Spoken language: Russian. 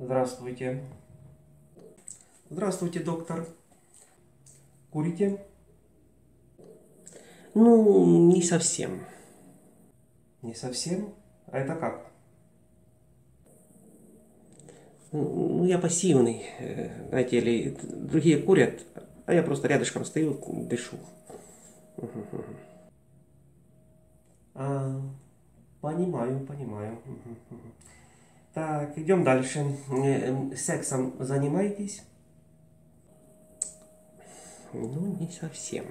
Здравствуйте. Здравствуйте, доктор. Курите? Ну, не совсем. Не совсем? А это как? Ну, я пассивный, э, знаете ли, другие курят, а я просто рядышком стою, дышу. А, понимаю, понимаю. Так, идем дальше. Э, Сексом занимаетесь? Ну, не совсем.